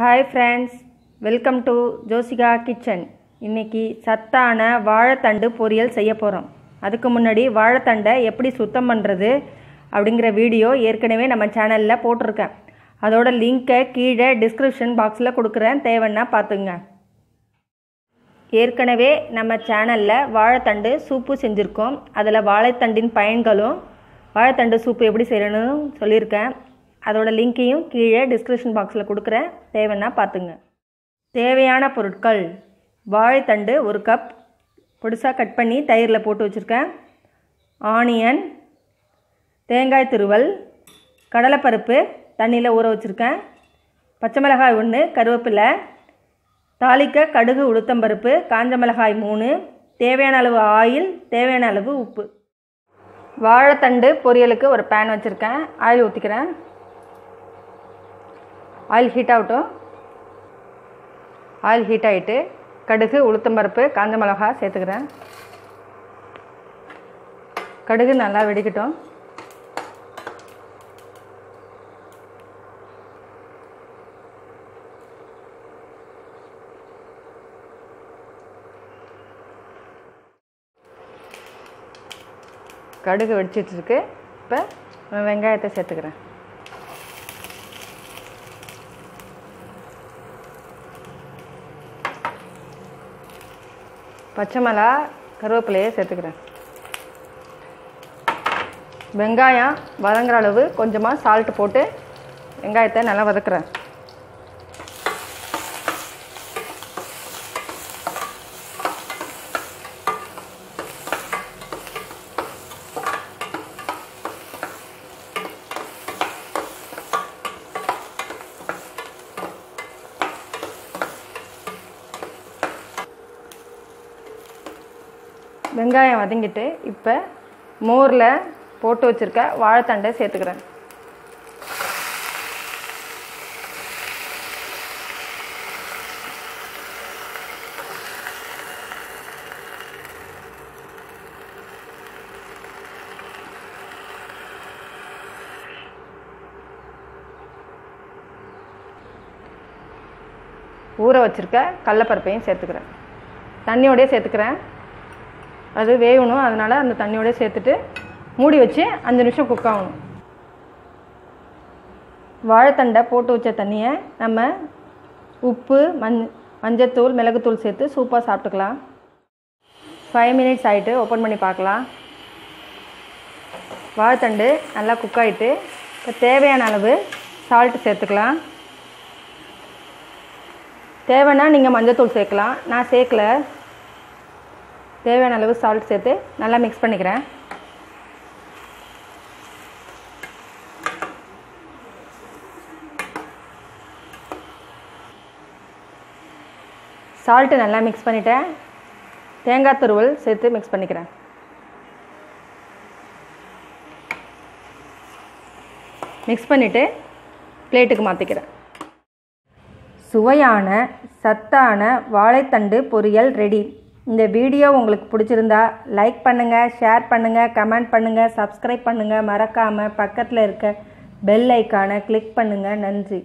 Hi friends welcome to Josika kitchen இன்னைக்கு சத்தான வாழைத்தண்டு பொரியல் செய்ய போகிறோம் அதுக்கு முன்னாடி வாழைத்தண்டை எப்படி சுத்தம் பண்ணுறது அப்படிங்கிற வீடியோ ஏற்கனவே நம்ம சேனலில் போட்டிருக்கேன். அதோட லிங்க்கை கீழே டிஸ்கிரிப்ஷன் பாக்ஸில் கொடுக்குறேன். தேவைன்னா பார்த்துங்க ஏற்கனவே நம்ம சேனலில் வாழைத்தண்டு சூப்பு செஞ்சுருக்கோம். அதில் வாழைத்தண்டின் பயன்களும் வாழைத்தண்டு சூப்பு எப்படி செய்யணும்னு சொல்லியிருக்கேன். அதோட லிங்க்கையும் கீழே டிஸ்கிரிப்ஷன் பாக்ஸில் கொடுக்குறேன். தேவைன்னா பார்த்துங்க. தேவையான பொருட்கள். வாழைத்தண்டு ஒரு கப் பொடிசாக கட் பண்ணி தயிரில் போட்டு வச்சுருக்கேன். ஆனியன் தேங்காய் திருவல். கடலைப்பருப்பு தண்ணியில் ஊற வச்சுருக்கேன். பச்சை மிளகாய் ஒன்று கருவேப்பிலை. தாளிக்க கடுகு உளுத்தம்பருப்பு காஞ்ச மிளகாய் மூணு. தேவையான அளவு ஆயில் தேவையான அளவு உப்பு. வாழைத்தண்டு பொரியலுக்கு ஒரு பேன் வச்சுருக்கேன். ஆயில் ஊற்றிக்கிறேன் ஆயில் ஹீட் ஆகட்டும். ஆயில் ஹீட் ஆகிட்டு கடுகு உளுத்தம்பருப்பு காஞ்ச மிளகா சேர்த்துக்கிறேன். கடுகு நல்லா வெடிக்கட்டும். கடுகு வெடிச்சிட்ருக்கு இப்போ வெங்காயத்தை சேர்த்துக்கிறேன். பச்சை மிளகா கருவேப்பிலையை சேர்த்துக்கிறேன். வெங்காயம் வதங்குற அளவு கொஞ்சமாக சால்ட்டு போட்டு வெங்காயத்தை நல்லா வதக்குறேன். வெங்காயம் வதங்கிட்டு இப்போ மோரில் போட்டு வச்சுருக்க வாழைத்தண்டை சேர்த்துக்கிறேன். ஊற வச்சுருக்க கடலப்பருப்பையும் சேர்த்துக்கிறேன். தண்ணியோடய சேர்த்துக்கிறேன். அது வேகணும். அதனால் அந்த தண்ணியோடய சேர்த்துட்டு மூடி வச்சு அஞ்சு நிமிஷம் குக் ஆகணும். வாழைத்தண்டை போட்டு வச்ச தண்ணியை நம்ம உப்பு மஞ் மஞ்சத்தூள் மிளகுத்தூள் சேர்த்து சூப்பாக சாப்பிட்டுக்கலாம். ஃபைவ் மினிட்ஸ் ஆகிட்டு ஓப்பன் பண்ணி பார்க்கலாம். வாழைத்தண்டு நல்லா குக் ஆகிட்டு இப்போ தேவையான அளவு சால்ட்டு சேர்த்துக்கலாம். தேவைன்னா நீங்கள் மஞ்சத்தூள் சேர்க்கலாம். நான் சேர்க்கல. தேவையான அளவு சால்ட் சேர்த்து நல்லா மிக்ஸ் பண்ணிக்கிறேன். சால்ட்டு நல்லா மிக்ஸ் பண்ணிட்டேன். தேங்காய் துருவல் சேர்த்து மிக்ஸ் பண்ணிக்கிறேன். மிக்ஸ் பண்ணிவிட்டு பிளேட்டுக்கு மாற்றிக்கிறேன் சுவையான சத்தான வாழைத்தண்டு பொரியல் ரெடி இந்த வீடியோ உங்களுக்கு பிடிச்சிருந்தா லைக் பண்ணுங்கள் ஷேர் பண்ணுங்கள் கமெண்ட் பண்ணுங்கள் சப்ஸ்கிரைப் பண்ணுங்கள் மறக்காமல் பக்கத்தில் இருக்க பெல் ஐக்கானை கிளிக் பண்ணுங்கள் நன்றி.